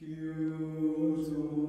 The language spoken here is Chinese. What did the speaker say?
救主。